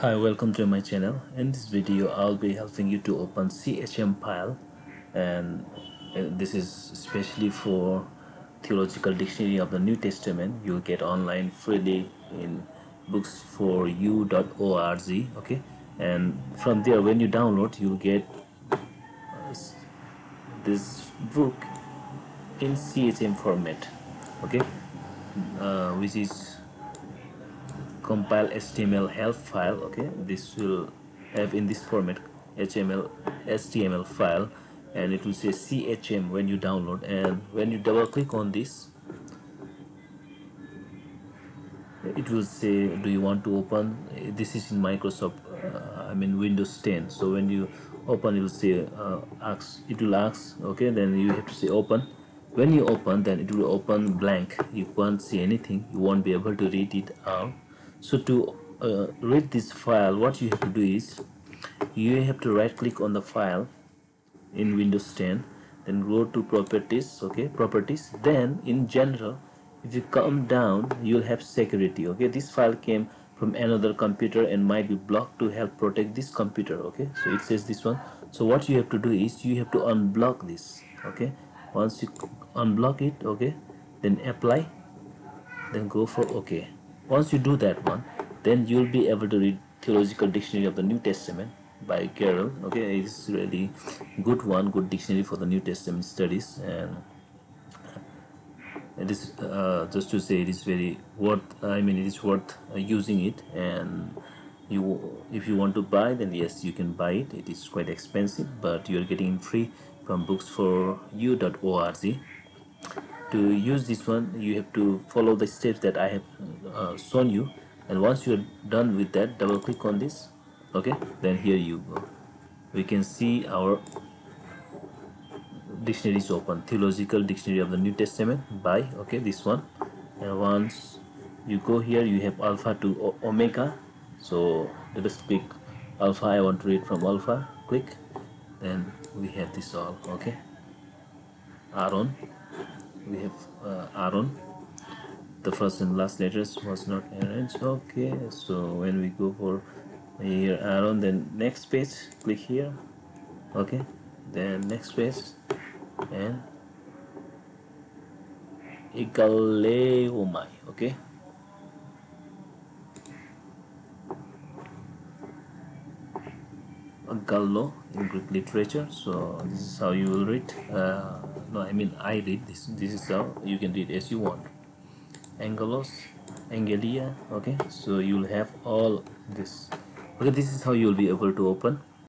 Hi, welcome to my channel. In this video, I'll be helping you to open CHM file and uh, this is especially for Theological Dictionary of the New Testament. You'll get online freely in books for you.org okay and from there when you download you'll get uh, this book in CHM format okay uh, which is compile html help file okay? This will have in this format html html file and it will say chm when you download. And when you double click on this it will say do you want to open? This is in microsoft uh, i mean windows 10 so when you open it will say uh, ask it will ask okay? Then you have to say open. When you open then it will open blank. You can't see anything. You won't be able to read it out so to uh, read this file what you have to do is you have to right click on the file in Windows 10 then go to properties okay properties. Then in general if you come down you'll have security okay? This file came from another computer and might be blocked to help protect this computer okay? So it says this one. So what you have to do is you have to unblock this okay? Once you unblock it okay then apply then go for okay once you do that one then you'll be able to read theological dictionary of the new testament by carroll okay? It's really good one good dictionary for the new testament studies and it is uh, just to say it is very worth i mean it is worth uh, using it and you if you want to buy then yes you can buy it. It is quite expensive but you're getting free from books for you.org to use this one you have to follow the steps that I have uh, shown you. And once you're done with that double click on this. Okay? Then here you go. We can see our dictionary is open. Theological dictionary of the New Testament by okay this one. And once you go here you have alpha to omega. So let us click alpha. I want to read from alpha. Click. Then we have this all okay? Aaron we have uh, Aaron the first and last letters was not arranged. Okay so when we go for here Aaron then next page click here. Okay then next page and agalliaomai okay? Gallo in Greek literature so this is how you will read uh, no I mean I read this this is how you can read as you want. Angelos Angelia okay? So you'll have all this. Okay this is how you'll be able to open